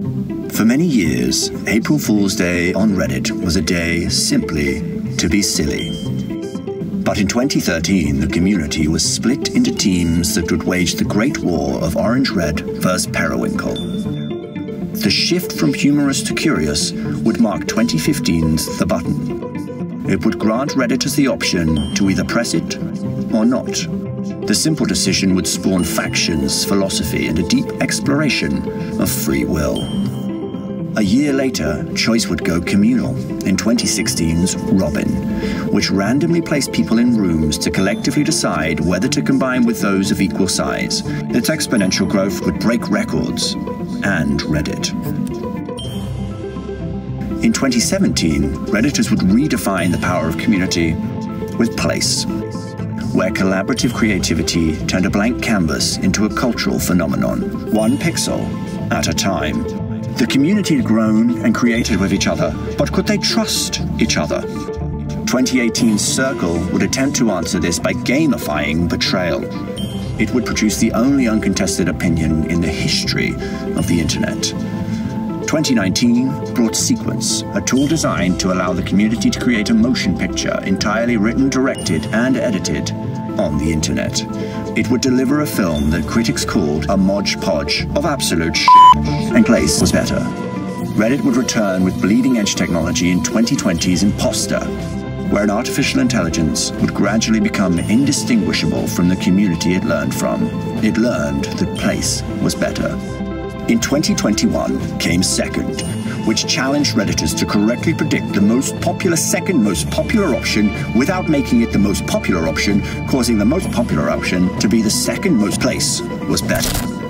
For many years, April Fool's Day on Reddit was a day simply to be silly. But in 2013, the community was split into teams that would wage the great war of Orange Red versus Periwinkle. The shift from humorous to curious would mark 2015's The Button. It would grant Redditors the option to either press it or not. The simple decision would spawn factions, philosophy, and a deep exploration of free will. A year later, choice would go communal in 2016's Robin, which randomly placed people in rooms to collectively decide whether to combine with those of equal size. Its exponential growth would break records and Reddit. In 2017, Redditors would redefine the power of community with Place, where collaborative creativity turned a blank canvas into a cultural phenomenon, one pixel at a time. The community had grown and created with each other, but could they trust each other? 2018's Circle would attempt to answer this by gamifying betrayal. It would produce the only uncontested opinion in the history of the internet. 2019 brought Sequence, a tool designed to allow the community to create a motion picture entirely written, directed, and edited on the internet. It would deliver a film that critics called a modge podge of absolute shit, and Place was better. Reddit would return with bleeding edge technology in 2020's Imposter, where an artificial intelligence would gradually become indistinguishable from the community it learned from. It learned that Place was better. In 2021 came Second, which challenged Redditors to correctly predict the most popular second most popular option without making it the most popular option, causing the most popular option to be the second most place was better.